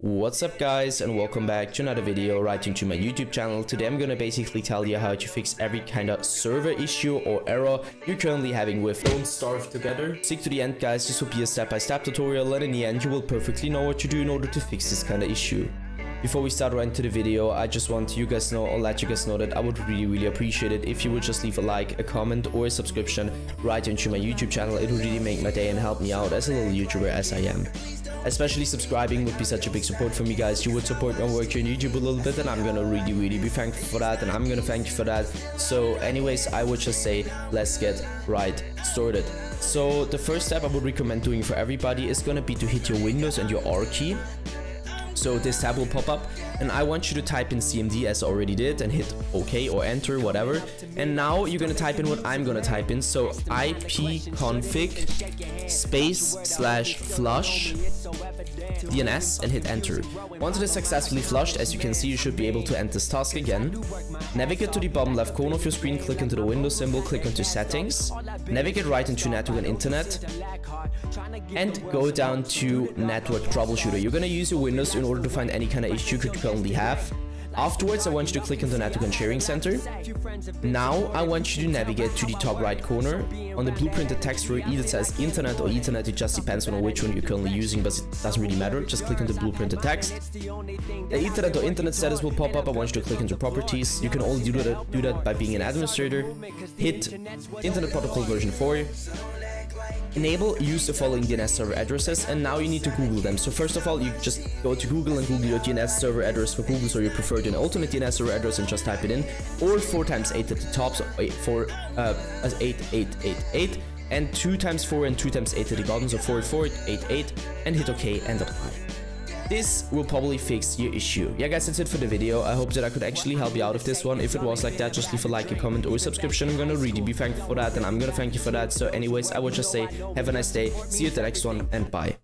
What's up guys and welcome back to another video right into my YouTube channel. Today I'm gonna basically tell you how to fix every kind of server issue or error you're currently having with Don't Starve Together. Stick to the end guys, this will be a step-by-step -step tutorial and in the end you will perfectly know what to do in order to fix this kind of issue. Before we start right into the video, I just want you guys know or let you guys know that I would really really appreciate it if you would just leave a like, a comment or a subscription right into my YouTube channel. It would really make my day and help me out as a little YouTuber as I am. Especially subscribing would be such a big support for me guys. You would support my work here on YouTube a little bit and I'm gonna really really be thankful for that and I'm gonna thank you for that. So anyways, I would just say let's get right started. So the first step I would recommend doing for everybody is gonna be to hit your Windows and your R key so this tab will pop up and I want you to type in CMD as I already did and hit OK or enter, whatever. And now you're gonna type in what I'm gonna type in. So ipconfig space slash flush DNS and hit enter. Once it is successfully flushed, as you can see, you should be able to end this task again. Navigate to the bottom left corner of your screen, click into the Windows symbol, click into settings, navigate right into network and internet, and go down to network troubleshooter. You're gonna use your Windows in order to find any kind of issue you could currently have. Afterwards, I want you to click on the Network and Sharing Center. Now, I want you to navigate to the top right corner. On the blueprinted text where either says Internet or Ethernet, it just depends on which one you're currently using, but it doesn't really matter. Just click on the blueprinted text. The Ethernet or Internet status will pop up. I want you to click into Properties. You can only do that, do that by being an administrator. Hit Internet Protocol version 4 enable use the following DNS server addresses and now you need to Google them. So first of all, you just go to Google and Google your DNS server address for Google so you preferred an alternate DNS server address and just type it in or 4 times 8 at the top, so 8, 4, uh, as 8888 and 2 times 4 and 2 times 8 at the bottom, so 4, 4, 8, 8 and hit OK and apply. This will probably fix your issue. Yeah guys, that's it for the video. I hope that I could actually help you out of this one. If it was like that, just leave a like, a comment or a subscription. I'm gonna really be thankful for that and I'm gonna thank you for that. So anyways, I would just say have a nice day. See you at the next one and bye.